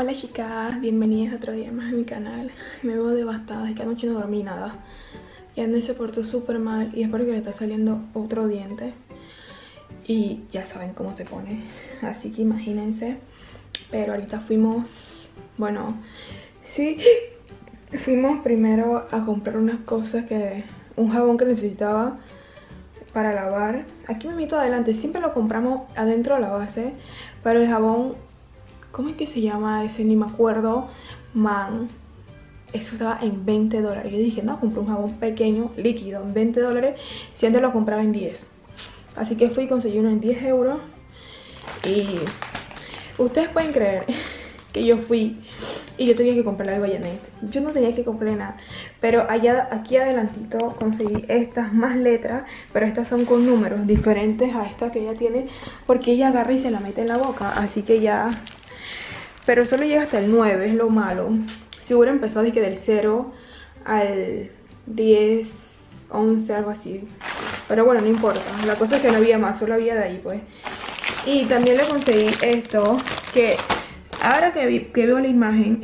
Hola chicas, bienvenidas otro día más a mi canal. Me veo devastada, es que anoche no dormí nada. Y Anne se portó súper mal y es porque le está saliendo otro diente. Y ya saben cómo se pone. Así que imagínense. Pero ahorita fuimos, bueno, sí Fuimos primero a comprar unas cosas que... Un jabón que necesitaba para lavar. Aquí me meto adelante, siempre lo compramos adentro de la base Pero el jabón ¿Cómo es que se llama ese? Ni me acuerdo. Man. Eso estaba en 20 dólares. Yo dije, no, compré un jabón pequeño, líquido, en 20 dólares. Si antes lo compraba en 10. Así que fui y conseguí uno en 10 euros. Y ustedes pueden creer que yo fui y yo tenía que comprarle algo a Janet. Yo no tenía que comprar nada. Pero allá, aquí adelantito conseguí estas más letras, pero estas son con números diferentes a estas que ella tiene, porque ella agarra y se la mete en la boca. Así que ya pero solo llega hasta el 9, es lo malo. Si hubiera empezado que del 0 al 10, 11, algo así. Pero bueno, no importa. La cosa es que no había más, solo había de ahí, pues. Y también le conseguí esto, que ahora que, que veo la imagen,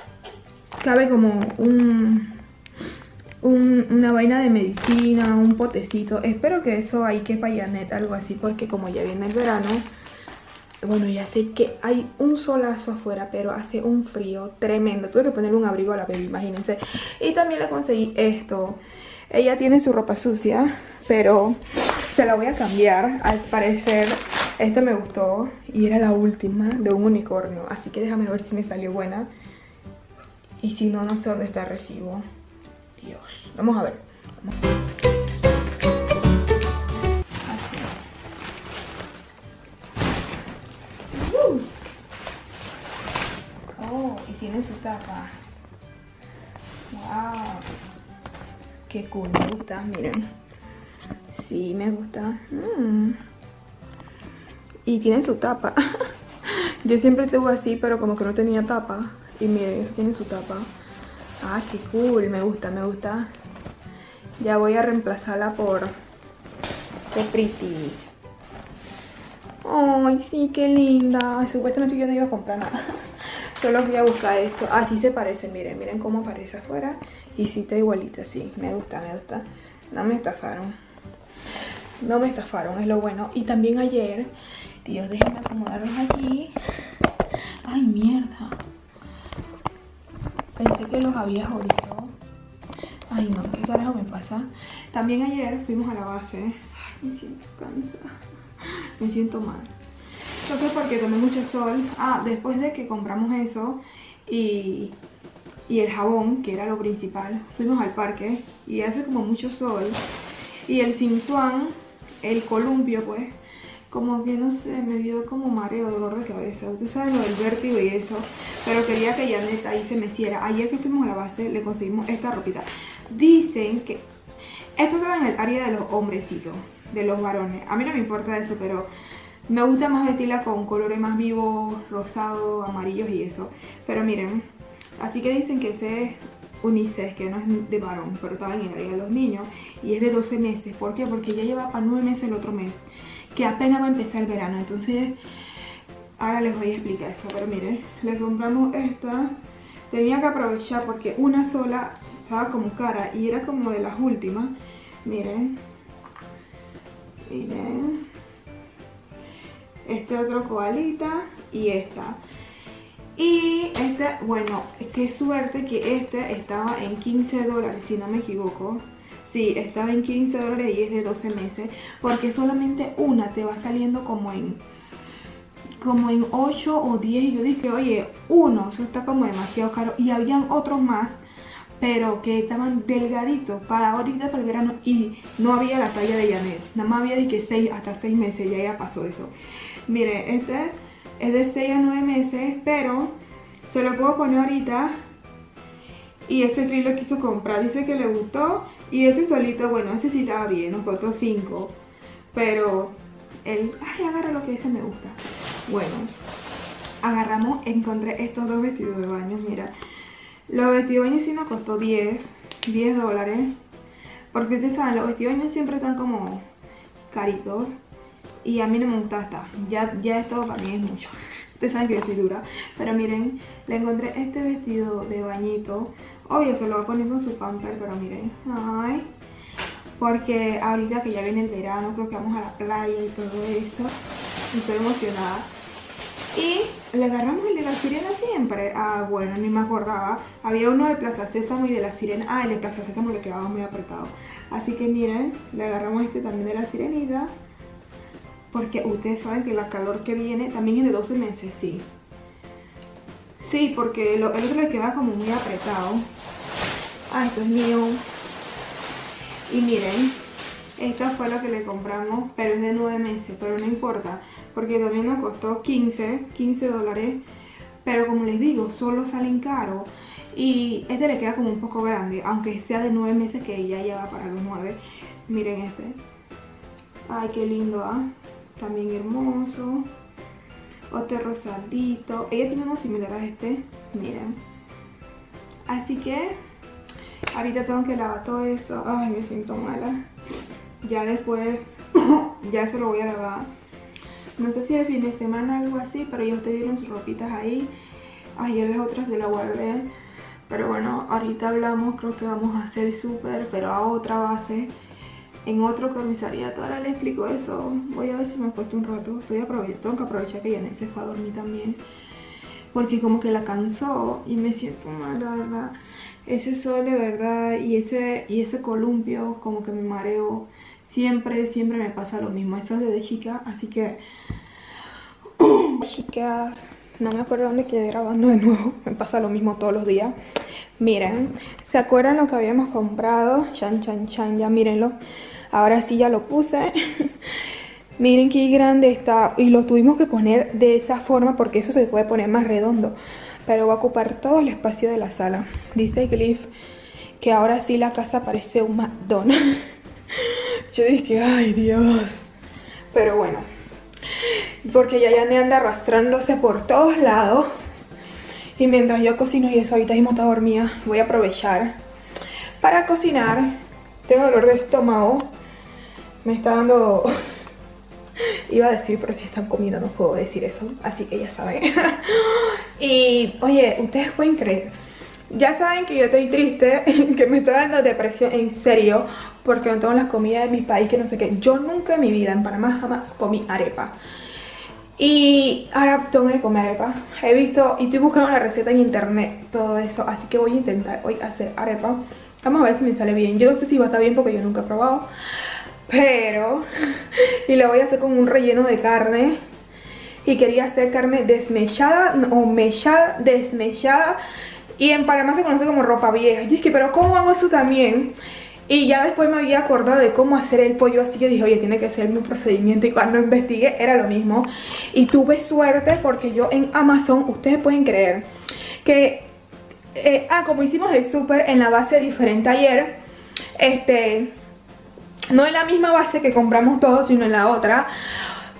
cabe como un, un, una vaina de medicina, un potecito. Espero que eso ahí quepa ya net, algo así, porque como ya viene el verano bueno, ya sé que hay un solazo afuera, pero hace un frío tremendo. Tuve que ponerle un abrigo a la bebé, imagínense. Y también le conseguí esto. Ella tiene su ropa sucia, pero se la voy a cambiar. Al parecer, esta me gustó y era la última de un unicornio. Así que déjame ver si me salió buena. Y si no, no sé dónde está el recibo. Dios, vamos a ver. Vamos a ver. Tiene su tapa. Wow. Qué cool, me gusta, miren. Sí, me gusta. Mm. Y tiene su tapa. Yo siempre tuve así, pero como que no tenía tapa. Y miren, eso tiene su tapa. Ah, qué cool, me gusta, me gusta. Ya voy a reemplazarla por... Qué pretty. Ay, sí, qué linda. Supuestamente yo no iba a comprar nada. Solo voy a buscar eso. Así se parece, miren, miren cómo aparece afuera. Y si está igualita, sí. Me gusta, me gusta. No me estafaron. No me estafaron, es lo bueno. Y también ayer, Dios, déjenme acomodarlos aquí. Ay, mierda. Pensé que los había jodido. Ay, no, ¿qué carajo me pasa? También ayer fuimos a la base. Ay, me siento cansada. Me siento mal. Esto es porque tomé mucho sol. Ah, después de que compramos eso y, y el jabón, que era lo principal, fuimos al parque y hace como mucho sol. Y el Sinsuan, el columpio, pues, como que no sé, me dio como mareo, dolor de cabeza. Ustedes saben lo del vértigo y eso. Pero quería que Janet ahí se meciera. Ayer que fuimos a la base le conseguimos esta ropita. Dicen que esto estaba en el área de los hombrecitos, de los varones. A mí no me importa eso, pero me gusta más vestirla con colores más vivos, rosado, amarillos y eso. Pero miren, así que dicen que ese es unisex, que no es de varón, pero estaba en el de los niños. Y es de 12 meses. ¿Por qué? Porque ya lleva para 9 meses el otro mes. Que apenas va a empezar el verano. Entonces, ahora les voy a explicar eso. Pero miren, le compramos esta. Tenía que aprovechar porque una sola estaba como cara y era como de las últimas. Miren. Miren este otro koalita y esta. Y este, bueno, qué suerte que este estaba en 15 dólares, si no me equivoco. Sí, estaba en 15 dólares y es de 12 meses. Porque solamente una te va saliendo como en como en 8 o 10 y yo dije, oye, uno, eso está como demasiado caro. Y habían otros más, pero que estaban delgaditos para ahorita para el verano y no había la talla de Janet. Nada más había de que 6 hasta 6 meses, ya ya pasó eso. Mire, este es de 6 a 9 meses, pero se lo puedo poner ahorita. Y ese tril lo quiso comprar, dice que le gustó. Y ese solito, bueno, ese sí estaba bien, nos costó 5. Pero el... Ay, agarra lo que ese me gusta. Bueno, agarramos, encontré estos dos vestidos de baño, mira. Los vestidos de baño sí nos costó 10, 10 dólares. Porque ustedes saben, los vestidos de baño siempre están como caritos. Y a mí no me gusta esta. Ya, ya esto para mí es mucho. Ustedes saben que yo soy dura. Pero miren, le encontré este vestido de bañito. Obvio, se lo voy a poner con su pamper, pero miren. Ay. Porque ahorita que ya viene el verano, creo que vamos a la playa y todo eso. Estoy emocionada. Y le agarramos el de la sirena siempre. Ah, bueno, ni me acordaba. Había uno de Plaza Sésamo y de la sirena. Ah, el de Plaza Sésamo le quedaba muy apretado. Así que miren, le agarramos este también de la sirenita. Porque ustedes saben que la calor que viene también es de 12 meses, sí. Sí, porque el otro le queda como muy apretado. Ah, esto es mío. Y miren, esta fue la que le compramos, pero es de 9 meses, pero no importa. Porque también nos costó 15, 15 dólares. Pero como les digo, solo salen caros. Y este le queda como un poco grande, aunque sea de 9 meses que ya lleva para los 9. Miren este. Ay, qué lindo, ¿ah? También hermoso. Otro rosadito. Ella tiene uno similar a este. Miren. Así que ahorita tengo que lavar todo eso. Ay, me siento mala. Ya después, ya se lo voy a lavar. No sé si el fin de semana algo así, pero ya ustedes vieron sus ropitas ahí. Ayer las otras se las guardé. Pero bueno, ahorita hablamos, creo que vamos a hacer súper, pero a otra base en otro comisariato. Ahora le explico eso. Voy a ver si me acuesto un rato. Estoy tengo que aprovechar que Yanet se fue a dormir también. Porque como que la cansó y me siento mal, la verdad. Ese sol de verdad y ese, y ese columpio como que me mareo. Siempre, siempre me pasa lo mismo. Eso es desde chica, así que... Chicas, no me acuerdo dónde quedé grabando de nuevo. Me pasa lo mismo todos los días. Miren, ¿se acuerdan lo que habíamos comprado? Chan, chan, chan, ya mírenlo. Ahora sí ya lo puse. Miren qué grande está. Y lo tuvimos que poner de esa forma porque eso se puede poner más redondo. Pero va a ocupar todo el espacio de la sala. Dice Glyph que ahora sí la casa parece un McDonald's. Yo dije, ay Dios. Pero bueno. Porque ya ya me anda arrastrándose por todos lados. Y mientras yo cocino y eso ahorita mismo está dormida, voy a aprovechar para cocinar. Tengo dolor de estómago me está dando... Iba a decir, pero si están comiendo no puedo decir eso, así que ya saben. y, oye, ustedes pueden creer, ya saben que yo estoy triste, que me está dando depresión en serio, porque no tengo las comidas de mi país, que no sé qué. Yo nunca en mi vida, en Panamá, jamás comí arepa. Y ahora tengo que comer arepa. He visto y estoy buscando la receta en internet, todo eso, así que voy a intentar hoy hacer arepa. Vamos a ver si me sale bien. Yo no sé si va a estar bien porque yo nunca he probado. Pero, y le voy a hacer con un relleno de carne. Y quería hacer carne desmechada o mechada, desmechada. Y en Panamá se conoce como ropa vieja. Y dije, pero ¿cómo hago eso también? Y ya después me había acordado de cómo hacer el pollo, así que dije, oye, tiene que ser mi procedimiento. Y cuando investigué era lo mismo. Y tuve suerte porque yo en Amazon, ustedes pueden creer que, eh, ah, como hicimos el súper en la base diferente ayer, este, no en la misma base que compramos todos, sino en la otra.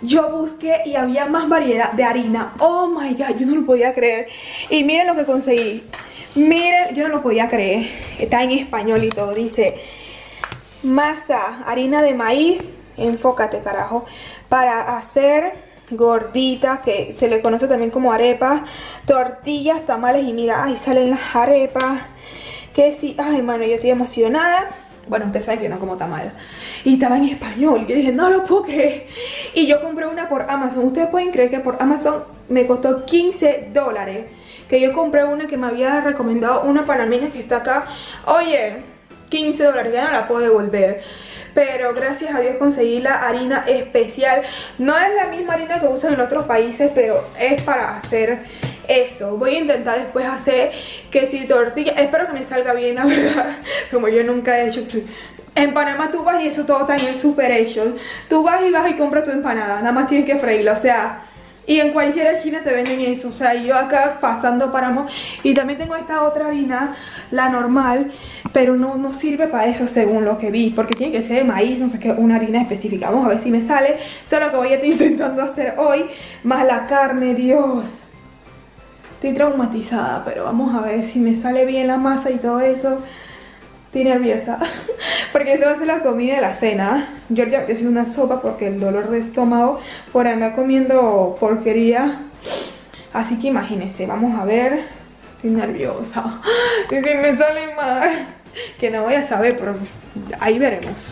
Yo busqué y había más variedad de harina. Oh my god, yo no lo podía creer. Y miren lo que conseguí. Miren, yo no lo podía creer. Está en español y todo, dice Masa, harina de maíz Enfócate carajo. Para hacer gorditas Que se le conoce también como arepas Tortillas, tamales y mira, ahí salen las arepas. Que sí, ay mano, yo estoy emocionada bueno, ustedes saben que no como tamal. Y estaba en español. Yo dije, no lo puedo creer. Y yo compré una por Amazon. Ustedes pueden creer que por Amazon me costó 15 dólares. Que yo compré una que me había recomendado una panameña que está acá. Oye, 15 dólares, ya no la puedo devolver. Pero gracias a Dios conseguí la harina especial. No es la misma harina que usan en otros países, pero es para hacer eso. Voy a intentar después hacer que si tortilla, espero que me salga bien, la verdad, como yo nunca he hecho. En Panamá tú vas y eso todo está en el super hecho. Tú vas y vas y compras tu empanada, nada más tienes que freírla, o sea... Y en cualquier esquina te venden eso, o sea, yo acá pasando para Y también tengo esta otra harina, la normal, pero no, no sirve para eso según lo que vi, porque tiene que ser de maíz, no sé qué, una harina específica. Vamos a ver si me sale. Eso es lo que voy a estar intentando hacer hoy, más la carne, Dios. Estoy traumatizada, pero vamos a ver si me sale bien la masa y todo eso. Estoy nerviosa, porque eso va a ser la comida de la cena. Yo ya haciendo una sopa porque el dolor de estómago por andar comiendo porquería Así que imagínense, vamos a ver. Estoy nerviosa. Y si me sale mal. Que no voy a saber, pero ahí veremos.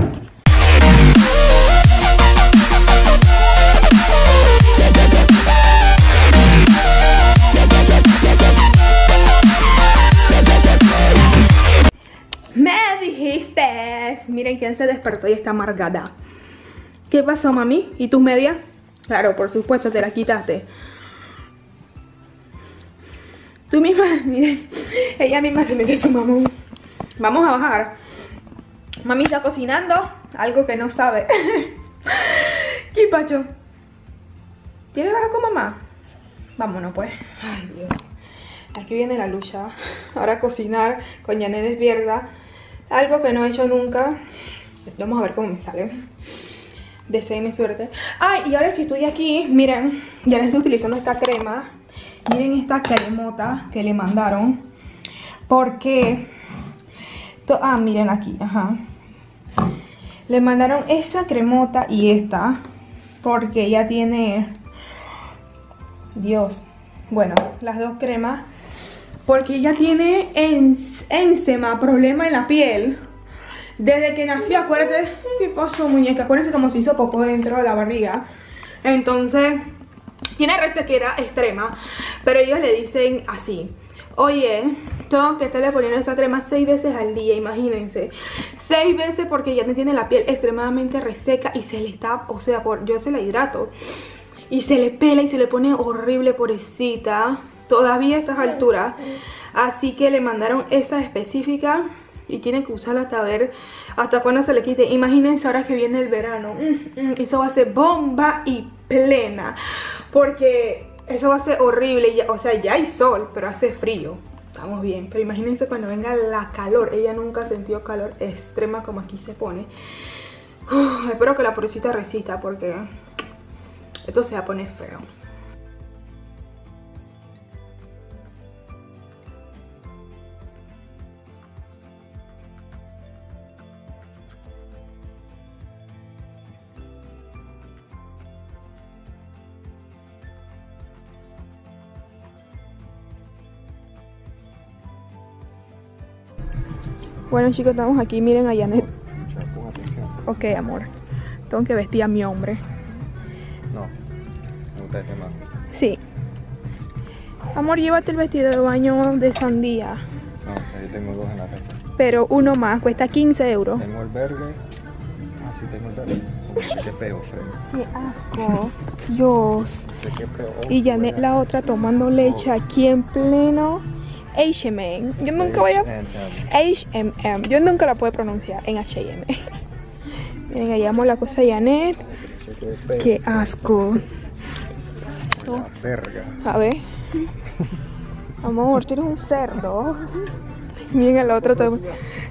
Miren quién se despertó y está amargada. ¿Qué pasó, mami? ¿Y tus medias? Claro, por supuesto, te las quitaste. Tú misma, miren, ella misma se mete su mamón. Vamos a bajar. Mami está cocinando algo que no sabe. ¿Qué pacho? ¿Quieres bajar con mamá? Vámonos pues. Ay, Dios. Aquí viene la lucha. Ahora cocinar con Janet despierta. Algo que no he hecho nunca. Vamos a ver cómo me sale. Deseenme suerte. Ay, y ahora que estoy aquí, miren, ya estoy utilizando esta crema. Miren esta cremota que le mandaron. Porque... Ah, miren aquí, ajá. Le mandaron esa cremota y esta. Porque ya tiene... Dios. Bueno, las dos cremas. Porque ella tiene enzema, problema en la piel. Desde que nació, acuérdate, ¿qué pasó muñeca? Acuérdense como se hizo poco dentro de la barriga. Entonces, tiene resequedad extrema. Pero ellos le dicen así. Oye, tengo que estarle poniendo esa crema seis veces al día, imagínense. Seis veces porque ya tiene la piel extremadamente reseca y se le está, o sea, por, yo se la hidrato. Y se le pela y se le pone horrible, pobrecita. Todavía a estas alturas. Así que le mandaron esa específica y tienen que usarla hasta ver hasta cuándo se le quite. Imagínense ahora que viene el verano. Mm, mm, eso va a ser bomba y plena. Porque eso va a ser horrible. O sea, ya hay sol, pero hace frío. Estamos bien. Pero imagínense cuando venga la calor. Ella nunca ha sentido calor extrema como aquí se pone. espero que la pobrecita resista porque esto se va a poner feo. Bueno chicos, estamos aquí, miren a Janet. Ok, amor. Tengo que vestir a mi hombre. No, me gusta este más. Sí. Amor, llévate el vestido de baño de sandía. No, ahí tengo dos en la casa. Pero uno más, cuesta 15 euros. Tengo el verde. Ah, sí, tengo el verde. Qué peo, feo. Qué asco. Dios. Qué peo. Y Janet la otra tomando leche aquí en pleno H&M. Yo nunca voy a... H&M. Yo nunca la puedo pronunciar en H&M. Miren, ahí vamos la cosa de Janet. Qué asco. A ver. Amor, tú eres un cerdo. Miren el otro.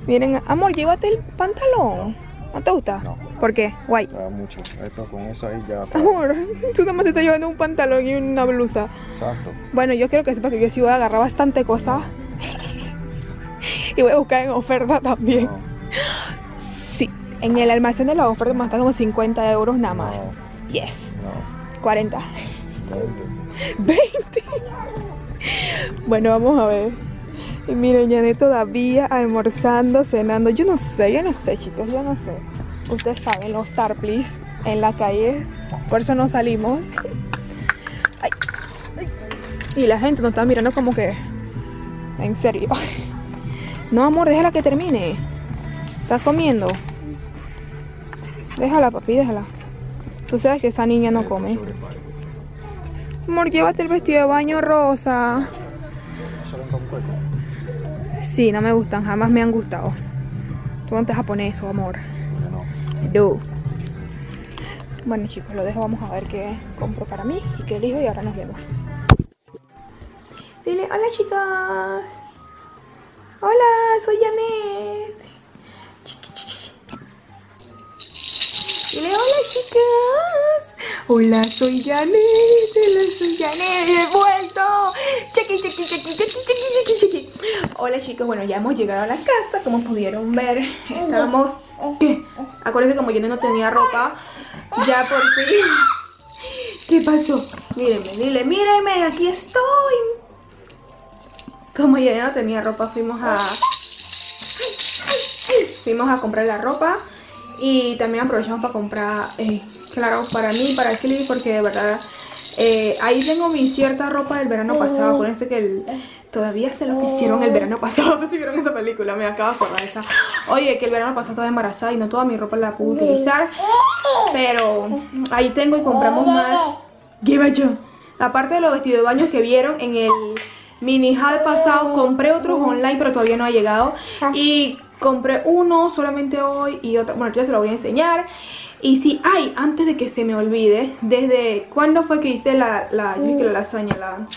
Miren, amor, llévate el pantalón. ¿No te gusta? No. ¿Por qué? Guay. Estaba mucho. Esto con eso ahí ya. Amor, tú nada más te estás llevando un pantalón y una blusa. Exacto. Bueno, yo quiero que sepas que yo sí voy a agarrar bastante cosas. y voy a buscar en oferta también. No, Sí, en el almacén de la oferta me está como 50 euros nada más. no, Yes, no. 40. Veinte. 20. bueno, vamos a ver. Y miren, Janet todavía almorzando, cenando. Yo no sé, yo no sé, chicos, yo no sé. Ustedes saben, los Tarplis en la calle. Por eso no salimos. Y la gente nos está mirando como que. En serio. No, amor, déjala que termine. ¿Estás comiendo? Déjala, papi, déjala. Tú sabes que esa niña no come. Amor, llévate el vestido de baño rosa. Sí, no me gustan, jamás me han gustado. Tú no te eso, amor. No. No. Bueno chicos, lo dejo, vamos a ver qué compro para mí y qué elijo y ahora nos vemos. Dile, hola chicos. Hola, soy Janet. Dile, hola chicas. Hola, soy Janet. Hola, soy Janet. He vuelto. Chequi, chequi, chequi, chequi, chequi, chequi. Hola chicos, bueno, ya hemos llegado a la casa, como pudieron ver. Estamos... Acuérdense como yo no tenía ropa. Ya por fin. ¿Qué pasó? Mírenme, dile, mírenme, aquí estoy. Como ya no tenía ropa, fuimos a... Fuimos a comprar la ropa y también aprovechamos para comprar, eh, claro, para mí, para el clip, porque de verdad eh, ahí tengo mi cierta ropa del verano pasado. Acuérdense que el, todavía se lo que hicieron el verano pasado. No sé si vieron esa película, me acabo de acordar esa. Oye, que el verano pasado estaba embarazada y no toda mi ropa la pude utilizar. Pero ahí tengo y compramos más. ¿Qué yo? Aparte de los vestidos de baño que vieron en el mini haul pasado, compré otros online, pero todavía no ha llegado. Y compré uno solamente hoy y otro, bueno, ya se lo voy a enseñar. Y si hay, antes de que se me olvide, desde cuándo fue que hice la, la, yo la lasaña, la...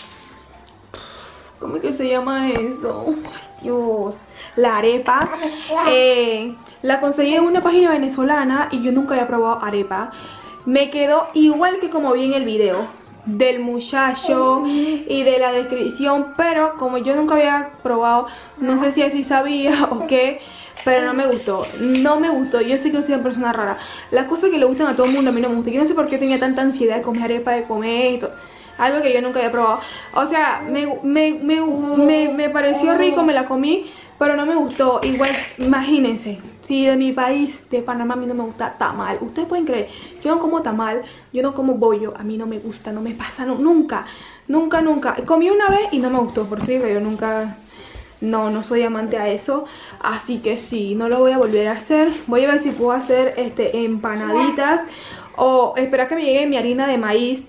¿Cómo es que se llama eso? Ay, Dios. La arepa. Eh, la conseguí en una página venezolana y yo nunca había probado arepa. Me quedó igual que como vi en el video del muchacho y de la descripción, pero como yo nunca había probado, no sé si así sabía o qué, pero no me gustó, no me gustó, yo sé que soy una persona rara. Las cosas que le gustan a todo el mundo a mí no me gustan, yo no sé por qué tenía tanta ansiedad de comer arepa, de comer esto. Algo que yo nunca había probado. O sea, me, me, me, me pareció rico, me la comí, pero no me gustó. Igual, imagínense, si de mi país, de Panamá, a mí no me gusta tamal. Ustedes pueden creer, yo no como tamal, yo no como bollo, a mí no me gusta, no me pasa, nunca, nunca, nunca. Comí una vez y no me gustó, por si que yo nunca no, no soy amante a eso Así que sí, no lo voy a volver a hacer Voy a ver si puedo hacer este empanaditas O esperar que me llegue mi harina de maíz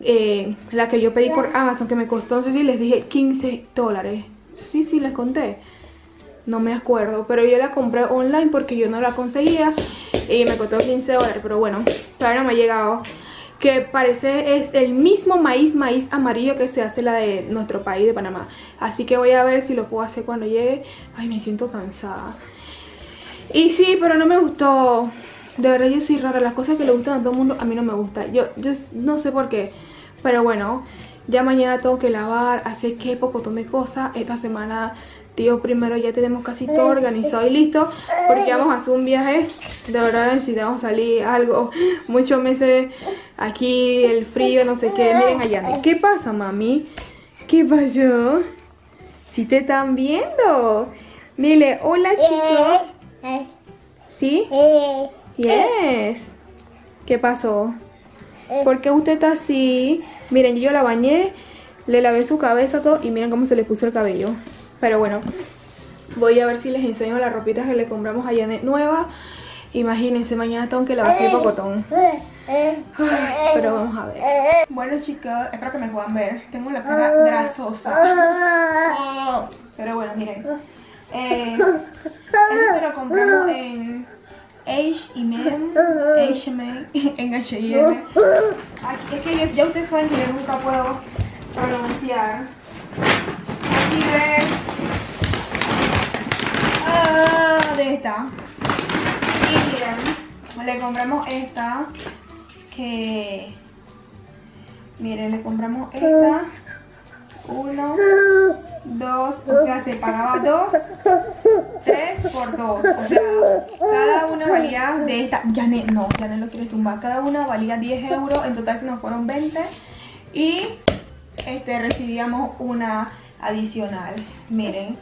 eh, La que yo pedí por Amazon Que me costó, no sé si les dije 15 dólares Sí, sí, les conté No me acuerdo Pero yo la compré online porque yo no la conseguía Y me costó 15 dólares Pero bueno, todavía no me ha llegado que parece es el mismo maíz, maíz amarillo que se hace la de nuestro país de Panamá. Así que voy a ver si lo puedo hacer cuando llegue. Ay, me siento cansada. Y sí, pero no me gustó. De verdad yo soy rara. Las cosas que le gustan a todo el mundo a mí no me gustan. Yo, yo no sé por qué. Pero bueno, ya mañana tengo que lavar, hacer que poco tome cosas. Esta semana Tío, primero ya tenemos casi todo organizado y listo porque vamos a hacer un viaje de verdad necesitamos salir algo muchos meses aquí el frío no sé qué miren allá ¿qué pasa mami? ¿qué pasó? ¿Sí te están viendo? dile hola chicos ¿sí? yes ¿qué pasó? ¿por qué usted está así? miren yo la bañé le lavé su cabeza todo y miren cómo se le puso el cabello pero bueno, voy a ver si les enseño las ropitas que le compramos a Janet nueva. Imagínense, mañana tengo que lavar el pocotón. pero vamos a ver. Bueno chicos, espero que me puedan ver. Tengo la cara grasosa. Pero bueno, miren. Eh, este lo compramos en H&M, H&M, en H&M. Es que ya ustedes saben que yo nunca puedo pronunciar Ah, de esta. Y miren, le compramos esta. Que... Miren, le compramos esta. Uno, dos, o sea, se pagaba dos, tres por dos. O sea, cada una valía de esta. Ya no, ya no lo quieres tumbar. Cada una valía 10 euros. En total se nos fueron 20. Y este recibíamos una adicional. Miren.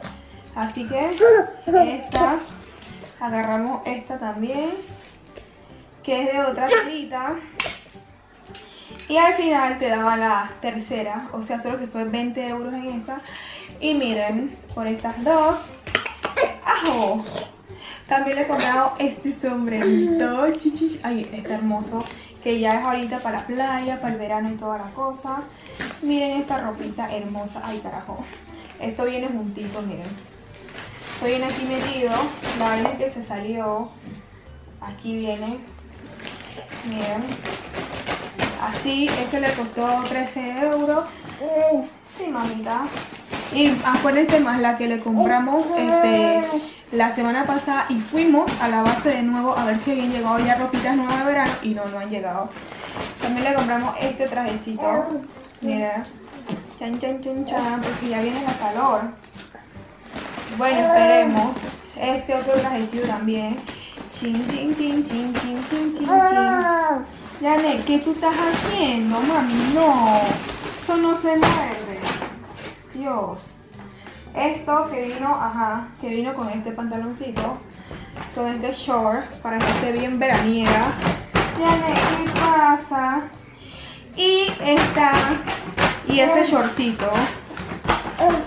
Así que esta agarramos esta también que es de otra telita y al final te daba la tercera o sea solo se fue 20 euros en esa. Y miren por estas dos también le he comprado este sombrerito. Ay está hermoso que ya es ahorita para la playa, para el verano y toda la cosa. Miren esta ropita hermosa. Ay, carajo. Esto viene juntito, miren. Esto viene aquí metido. La vaina que se salió. Aquí viene. Miren. Así, ese le costó 13 euros. Sí, mamita. Y acuérdense más la que le compramos este la semana pasada y fuimos a la base de nuevo a ver si habían llegado ya ropitas nuevas de verano y no, no han llegado. También le compramos este trajecito. Mira. Chan, chan, chan, chan, porque ya viene la calor. Bueno, esperemos. Este otro trajecito también. Chin, chin, chin, chin, chin, chin, chin, chin. Janet, ¿qué tú estás haciendo, mami? No, eso no se mueve. Dios. Esto que vino, ajá, que vino con este pantaloncito, con este short, para que esté bien veraniega. ¿qué pasa? Y esta, y ese shortcito.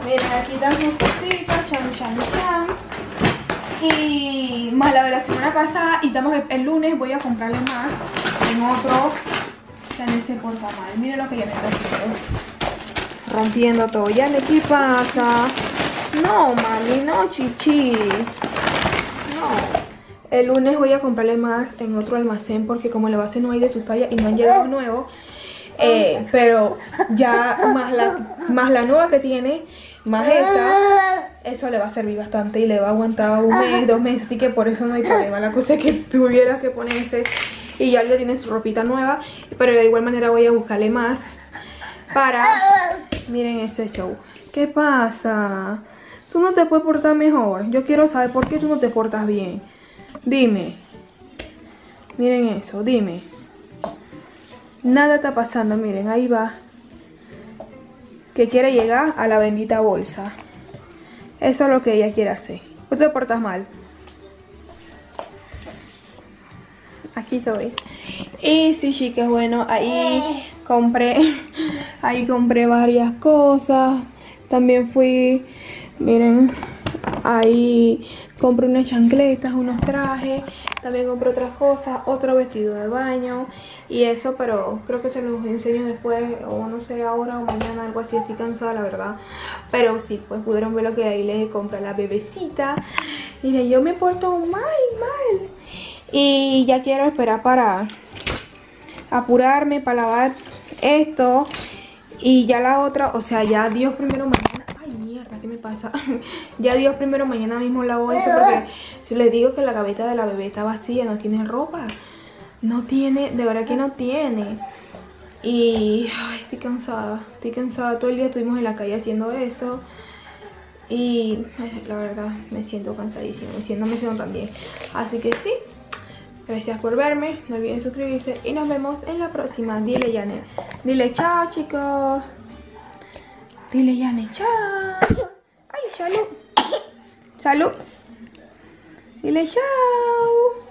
Miren, aquí están sus cositas, chan, chan, chan. Y más la de la semana pasada, y estamos el, el lunes, voy a comprarle más en otro. Janet se porta mal. Miren lo que ya me está haciendo. Rompiendo todo. Janet, ¿qué pasa? No, mami, no, chichi. No. El lunes voy a comprarle más en otro almacén porque como la base no hay de su talla y no han llegado nuevos. eh, pero ya más la, más la nueva que tiene, más esa, eso le va a servir bastante y le va a aguantar un mes, dos meses, así que por eso no hay problema. La cosa es que tuviera que ponerse y ya le tiene su ropita nueva, pero de igual manera voy a buscarle más para... Miren ese show. ¿Qué pasa? Tú no te puedes portar mejor. Yo quiero saber por qué tú no te portas bien. Dime. Miren eso, dime. Nada está pasando, miren, ahí va. Que quiere llegar a la bendita bolsa. Eso es lo que ella quiere hacer. Tú te portas mal. Aquí estoy. Y sí, chicas, bueno, ahí compré, ahí compré varias cosas. También fui, miren, ahí compré unas chancletas, unos trajes. También compré otras cosas, otro vestido de baño y eso, pero creo que se los enseño después, o no sé, ahora o mañana, algo así. Estoy cansada, la verdad. Pero sí, pues pudieron ver lo que ahí le compré a la bebecita. Mire, yo me porto mal, mal. Y ya quiero esperar para apurarme, para lavar esto. Y ya la otra, o sea, ya Dios primero mañana. Mierda, ¿qué me pasa? ya Dios primero mañana mismo lavo eso porque si les digo que la gaveta de la bebé está vacía, no tiene ropa. No tiene, de verdad que no tiene. Y estoy cansada, estoy cansada. Todo el día estuvimos en la calle haciendo eso. Y la verdad me siento cansadísima, me siento, me siento tan bien. Así que sí, gracias por verme, no olviden suscribirse y nos vemos en la próxima. Dile Yane, dile chao chicos. Dile Yane, chao. Ay, salud. Salud. Dile chao.